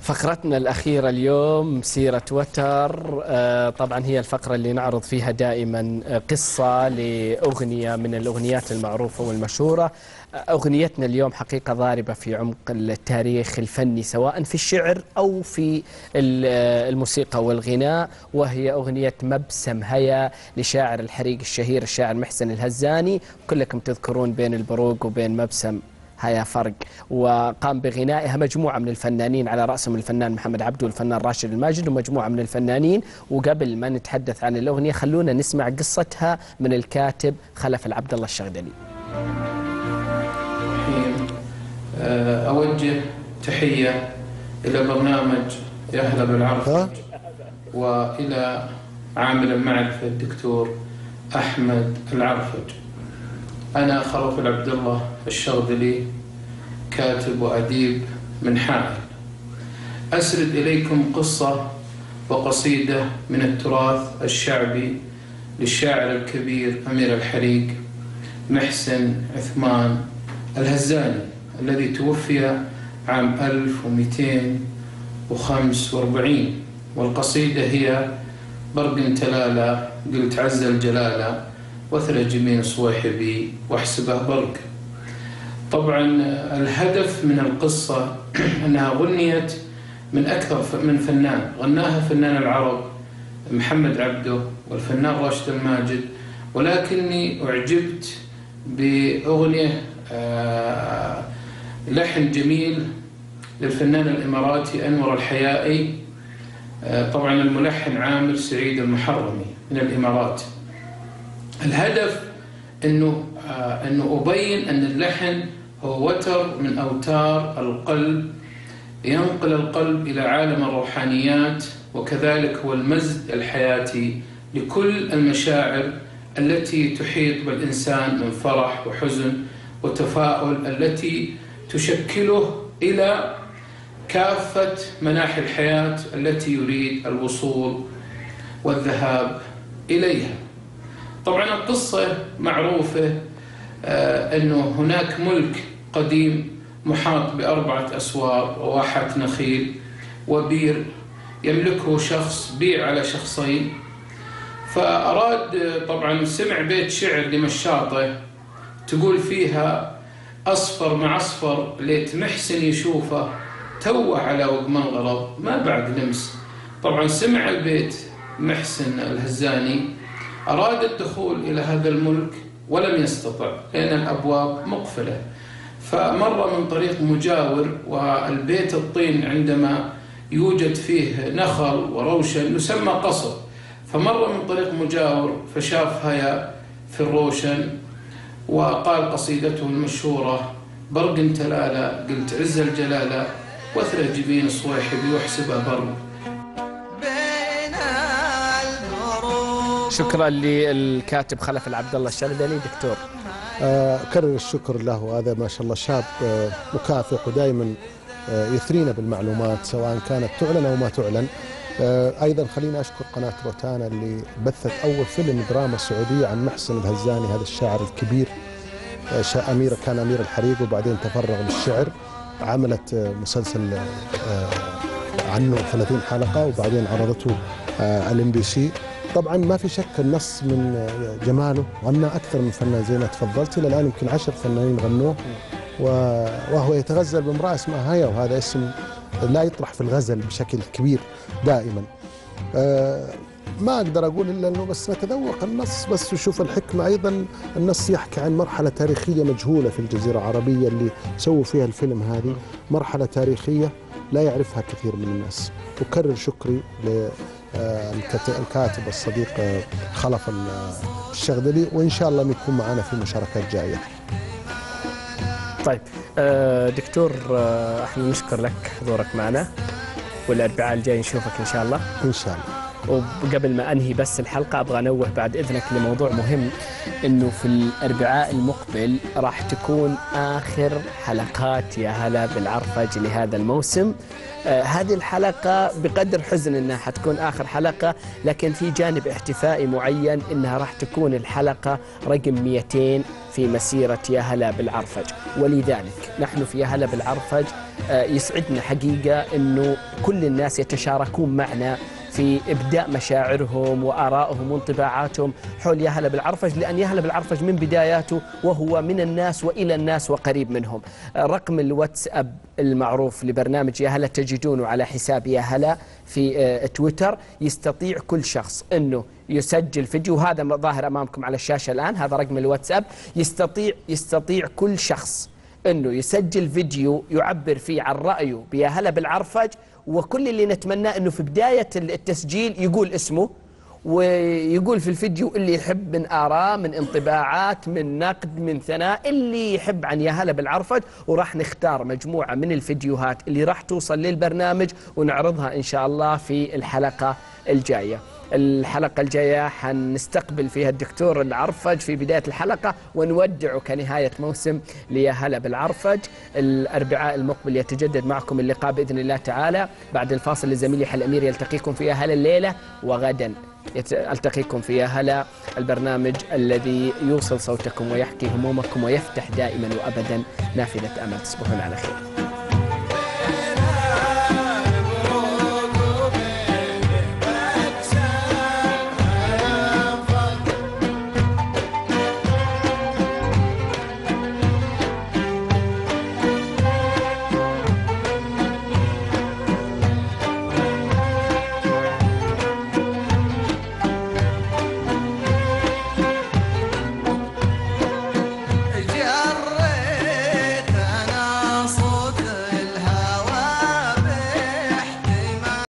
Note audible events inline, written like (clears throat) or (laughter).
فقرتنا الأخيرة اليوم سيرة وتر آه، طبعا هي الفقرة اللي نعرض فيها دائما آه، قصة لأغنية من الأغنيات المعروفة والمشهورة. آه، أغنيتنا اليوم حقيقة ضاربة في عمق التاريخ الفني سواء في الشعر أو في ال- الموسيقى والغناء وهي أغنية مبسم هيا لشاعر الحريق الشهير الشاعر محسن الهزاني. كلكم تذكرون بين البروق وبين مبسم. هيا فرق. وقام بغنائها مجموعة من الفنانين على رأسهم الفنان محمد عبده والفنان راشد الماجد ومجموعة من الفنانين. وقبل ما نتحدث عن الأغنية خلونا نسمع قصتها من الكاتب خلف العبد الله الشغدلي. آه، أوجه تحية إلى برنامج يا أهلا بالعرفج وإلى عامل المعرفة الدكتور أحمد العرفج. أنا خلف العبد الله الشغدلي كاتب وأديب من حائل. أسرد إليكم قصة وقصيدة من التراث الشعبي للشاعر الكبير أمير الحريق محسن عثمان الهزاني الذي توفي عام 1245 والقصيدة هي برق تلالة قلت عز الجلالة وثر جميل صويحبي واحسبه برق طبعا الهدف من القصة (clears throat) أنها غنيت من أكثر من فنان غناها فنان العرب محمد عبده والفنان راشد الماجد. ولكني أعجبت بأغنية آه، لحن جميل للفنان الإماراتي أنور الحيائي. آه، طبعا الملحن عامر سعيد المحرمي من الإمارات. الهدف أنه آه، أنه أبين أن اللحن هو وتر من أوتار القلب ينقل القلب إلى عالم الروحانيات وكذلك هو المزج الحياتي لكل المشاعر التي تحيط بالإنسان من فرح وحزن وتفاؤل التي تشكله إلى كافة مناحي الحياة التي يريد الوصول والذهاب إليها. طبعا القصة معروفة آه، أنه هناك ملك قديم محاط بأربعة أسوار وواحة نخيل وبير يملكه شخص بيع على شخصين. فأراد آه، طبعا سمع بيت شعر لمشاطة تقول فيها أصفر مع أصفر ليت محسن يشوفه توه على وق منغرب ما بعد لمس. طبعا سمع البيت محسن الهزاني أراد الدخول إلى هذا الملك ولم يستطع لأن الأبواب مقفلة. فمر من طريق مجاور والبيت الطين عندما يوجد فيه نخل وروشن يسمى قصر. فمر من طريق مجاور فشاف هيا في الروشن وقال قصيدته المشهورة برق تلالة قلت عز الجلالة وثر جبين صويحبي واحسبها برق. شكرا للكاتب خلف العبد الله الشغدلي دكتور. آه، أكرر الشكر له. هذا ما شاء الله شاب آه، مكافح ودائما آه، يثرينا بالمعلومات سواء كانت تعلن أو ما تعلن. أيضا خليني أشكر قناة روتانا اللي بثت أول فيلم دراما سعودية عن محسن الهزاني هذا الشاعر الكبير. أمير كان أمير الحريق وبعدين تفرغ للشعر. عملت مسلسل عنه 30 حلقة وبعدين عرضته الام بي سي. طبعا ما في شك النص من جماله غنى أكثر من فنان زي ما تفضلت. إلى الآن يمكن عشر فنانين غنوه وهو يتغزل بامرأة اسمها هيا وهذا اسم لا يطرح في الغزل بشكل كبير دائما. آه، ما أقدر أقول إلا إنه بس نتذوق النص بس وشوف الحكمة. أيضا النص يحكي عن مرحلة تاريخية مجهولة في الجزيرة العربية اللي سووا فيها الفيلم هذه. مرحلة تاريخية لا يعرفها كثير من الناس. أكرر شكري للكاتب الصديق آه، خلف ال- الشغدلي وإن شاء الله يكون معنا في مشاركات جاية. طيب آه، دكتور آه، إحنا نشكر لك حضورك معنا والأربعاء الجاي نشوفك إن شاء الله. إن شاء الله. وقبل ما أنهي بس الحلقة أبغى أنوه بعد إذنك لموضوع مهم إنه في الأربعاء المقبل راح تكون آخر حلقات يا هلا بالعرفج لهذا الموسم. آه هذه الحلقة بقدر حزن إنها حتكون آخر حلقة لكن في جانب احتفائي معين إنها راح تكون الحلقة رقم 200 في مسيرة يا هلا بالعرفج. ولذلك نحن في يا هلا بالعرفج آه، يسعدنا حقيقة أنه كل الناس يتشاركون معنا في إبداء مشاعرهم وآرائهم وانطباعاتهم. حول يا هلا بالعرفج لأن يا هلا بالعرفج من بداياته وهو من الناس وإلى الناس وقريب منهم. رقم الواتساب المعروف لبرنامج يا هلا تجدونه على حساب يا هلا في آه، تويتر. يستطيع كل شخص أنه يسجل فيديو وهذا ظاهر أمامكم على الشاشة الآن هذا رقم الواتساب. يستطيع يستطيع كل شخص إنه يسجل فيديو يعبر فيه عن رأيه بيا هلا بالعرفج. وكل اللي نتمناه إنه في بداية التسجيل يقول اسمه ويقول في الفيديو اللي يحب من آراء من انطباعات من نقد من ثناء اللي يحب عن يا هلا بالعرفج. وراح نختار مجموعة من الفيديوهات اللي راح توصل للبرنامج ونعرضها إن شاء الله في الحلقة الجاية. الحلقة الجاية حنستقبل فيها الدكتور العرفج في بداية الحلقة ونودعه كنهاية موسم ليا هلا بالعرفج. الأربعاء المقبل يتجدد معكم اللقاء بإذن الله تعالى. بعد الفاصل لزميلي حل أمير يلتقيكم في يا هلا الليلة وغدا ألتقيكم في يا هلا البرنامج الذي يوصل صوتكم ويحكي همومكم ويفتح دائما وأبدا. نافذة أمل تصبحون على خير.